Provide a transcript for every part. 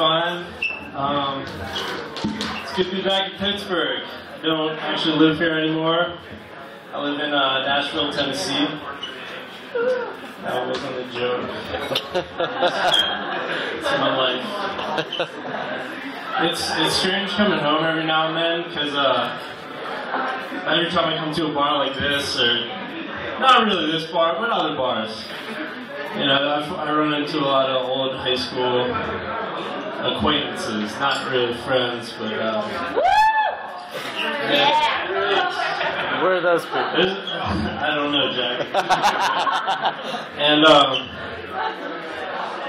I'm Um, it's good to be back in Pittsburgh. I don't actually live here anymore. I live in uh, Nashville, Tennessee. That wasn't a joke. it's my life. It's it's strange coming home every now and then because uh, every time I come to a bar like this, or not really this bar, but other bars, you know, I, I run into a lot of old high school acquaintances, not really friends, but. Uh, yeah. Where are those people? I don't know, Jack. and um,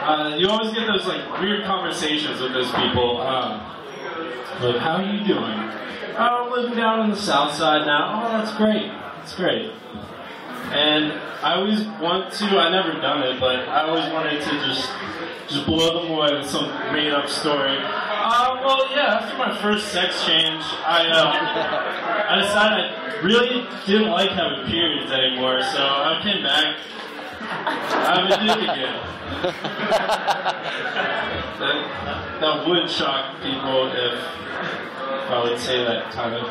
uh, you always get those like weird conversations with those people. Um, like, how are you doing? Oh, I'm living down on the south side now. Oh, that's great. That's great. And I always want to. I never done it, but I always wanted to just just blow them away with some made up story. Uh, well, yeah. After my first sex change, I uh, I decided I really didn't like having periods anymore, so I came back. I'm a dick again. that, that would shock people if I would say that kind of.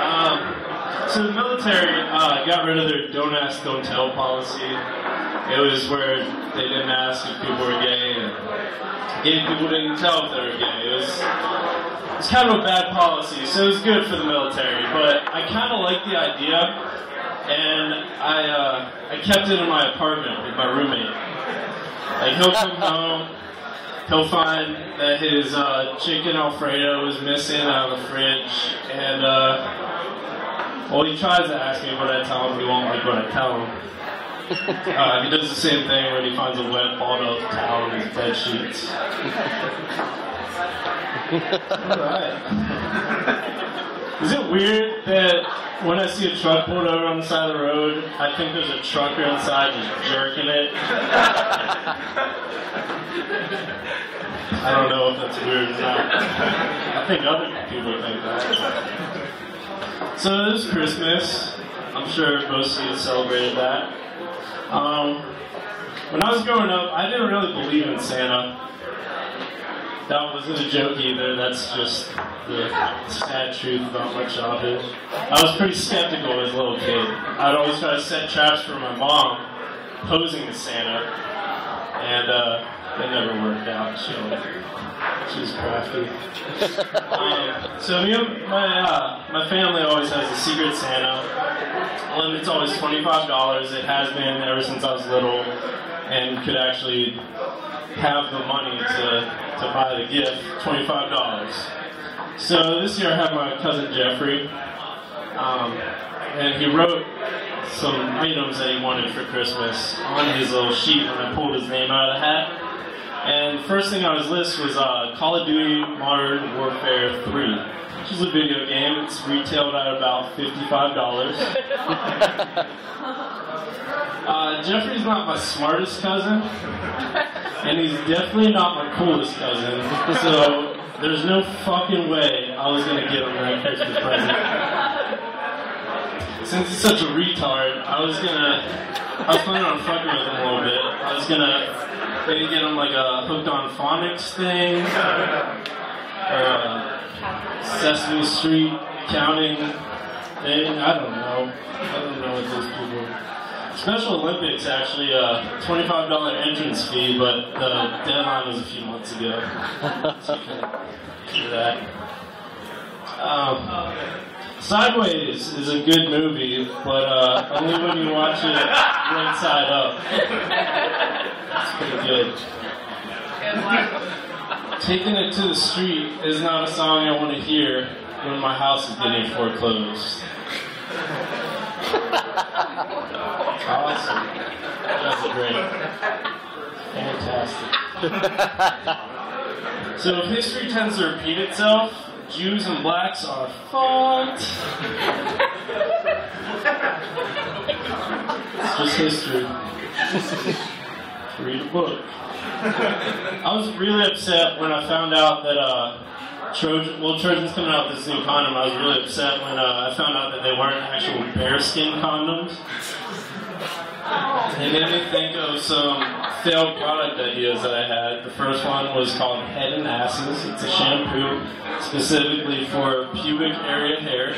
Um, so the military uh, got rid of their don't ask, don't tell policy. It was where they didn't ask if people were gay, and gay people didn't tell if they were gay. It was it's kind of a bad policy, so it was good for the military. But I kind of like the idea, and I uh, I kept it in my apartment with my roommate. Like he'll come home, he'll find that his uh, chicken Alfredo is missing out of the fridge, and uh, well, he tries to ask me, but I tell him he won't like what I tell him. Uh, he does the same thing when he finds a wet balled up towel in his bed sheets. Alright. Is it weird that when I see a truck pulled over on the side of the road, I think there's a trucker inside just jerking it? I don't know if that's weird or not. I think other people think that. So it was Christmas. I'm sure most of you celebrated that. Um, when I was growing up, I didn't really believe in Santa. That wasn't a joke either. That's just the sad truth about my childhood. I was pretty skeptical as a little kid. I'd always try to set traps for my mom, posing as Santa, and uh, it never worked out. She, she was crafty. Um, so me and my uh, my family always has a secret Santa. Um, it's always twenty five dollars. It has been ever since I was little, and could actually have the money to to buy the gift, twenty five dollars. So this year I have my cousin Jeffrey, um, and he wrote some items that he wanted for Christmas on his little sheet when I pulled his name out of the hat. And the first thing on his list was uh, Call of Duty Modern Warfare 3, which is a video game. It's retailed at about $55. uh, Jeffrey's not my smartest cousin, and he's definitely not my coolest cousin, so there's no fucking way I was gonna get him that Christmas present. Since he's such a retard, I was gonna, I was planning on fucking with him a little bit. I was gonna maybe get him like a hooked on phonics thing, or a Sesame Street counting thing. I don't know. I don't know what those people. Special Olympics actually a twenty-five dollar entrance fee, but the deadline was a few months ago. So you can do that. Um, Sideways is a good movie, but uh, only when you watch it right side up. It's pretty good. Taking it to the street is not a song I want to hear when my house is getting foreclosed. Awesome. That's great. Fantastic. So if history tends to repeat itself, Jews and blacks are fucked. It's just history. Read a book. I was really upset when I found out that uh, Trojan, well, Trojan's coming out with this new condom. I was really upset when uh, I found out that they weren't actual bearskin condoms. It made me think of some failed product ideas that I had. The first one was called Head and Asses. It's a shampoo specifically for pubic area hair.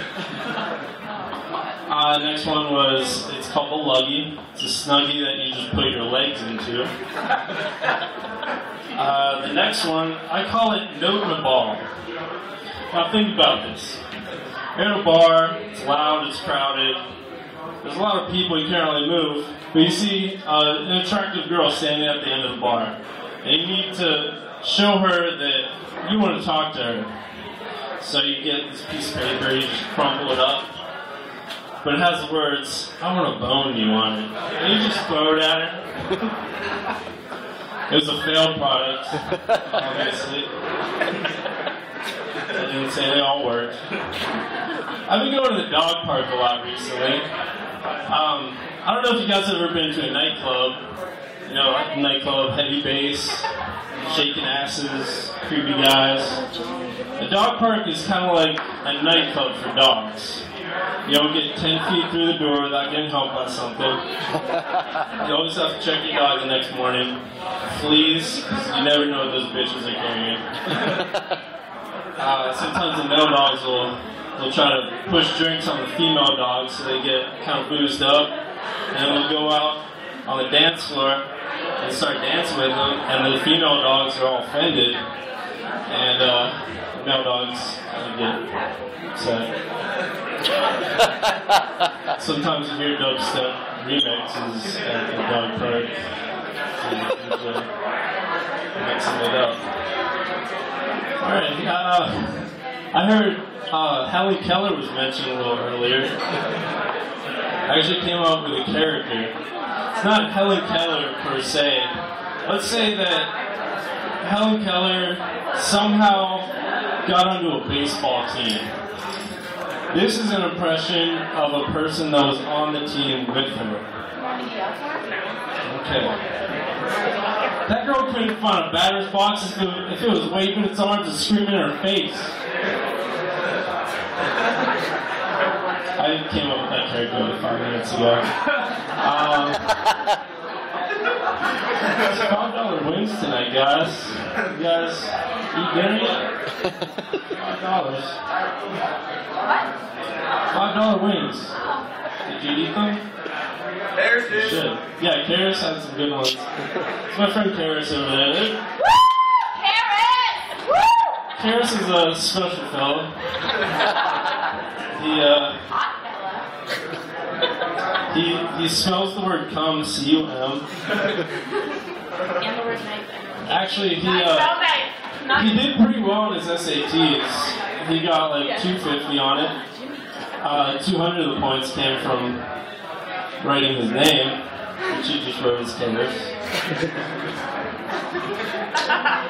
Uh, next one was, it's called the Luggy. It's a snuggie that you just put your legs into. Uh, the next one, I call it Note in a Ball. Now think about this. You're in a bar, it's loud, it's crowded, there's a lot of people, you can't really move, but you see uh, an attractive girl standing at the end of the bar, and you need to show her that you want to talk to her. So you get this piece of paper, you just crumple it up, but it has the words, I want to bone you on it. And you just throw it at her. It was a failed product, obviously. I didn't say they all worked. I've been going to the dog park a lot recently. Um, I don't know if you guys have ever been to a nightclub. You know, like nightclub, heavy bass, shaking asses, creepy guys. The dog park is kind of like a nightclub for dogs. You don't get 10 feet through the door without getting helped on something. You always have to check your dog the next morning. Fleas, you never know what those bitches are carrying. Uh, sometimes the male dogs will, will try to push drinks on the female dogs so they get kind of boozed up. And we'll go out on the dance floor and start dancing with them, and the female dogs are all offended. And uh, male dogs kind of get upset. Sometimes you hear dubstep remixes at the dog park. So mixing it up. Alright, uh, I heard uh, Helen Keller was mentioned a little earlier. I actually came up with a character. It's not Helen Keller per se. Let's say that Helen Keller somehow got onto a baseball team. This is an impression of a person that was on the team with her. Okay. That girl couldn't find a batter's box if it, was waving its arms and screaming in her face. I came up with that character five minutes ago. Um, it's five dollar wings tonight, guys. You guys eat dinner yet? Five dollars. Five dollar wings. Did you eat them? There's You it. should. Yeah, Karis had some good ones. It's my friend Karis over there. Karis is a special fellow. He uh, he he spells the word cum C U M. And the word knife. Actually, he uh, he did pretty well on his SATs. He got like 250 on it. Uh, 200 of the points came from writing his name, which he just wrote as Karis.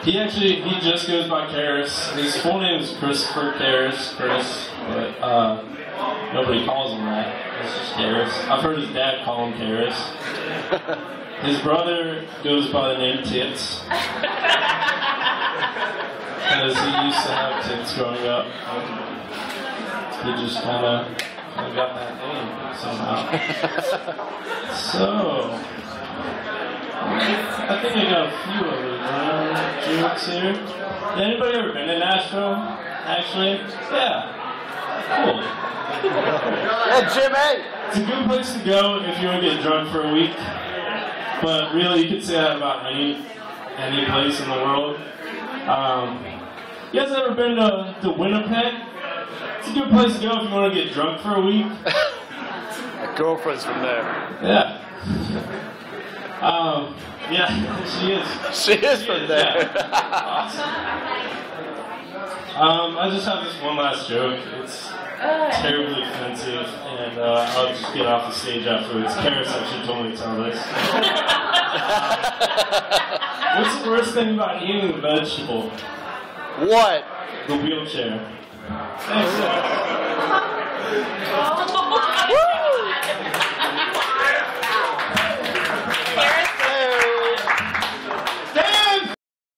He actually he just goes by Karis. His full name is Christopher Karis, Chris, but uh, nobody calls him that. It's just Karis. I've heard his dad call him Karis. His brother goes by the name Tits. Because he used to have tits growing up. He just kind of got that name somehow. So, I think I got a few of those uh, jokes here. Has anybody ever been to Nashville? Actually? Yeah. Cool. Yeah, Jimmy! It's a good place to go if you want to get drunk for a week. But really, you could say that about any any place in the world. Um, you guys ever been to, to Winnipeg? It's a good place to go if you want to get drunk for a week. My girlfriend's from there. Yeah. Um, yeah, she is. She is from there. Um, I just have this one last joke. It's terribly offensive, and uh, I'll just get off the stage afterwards. Karis actually told me to tell this. What's the worst thing about eating a vegetable? What? The wheelchair. Thanks, guys. Oh.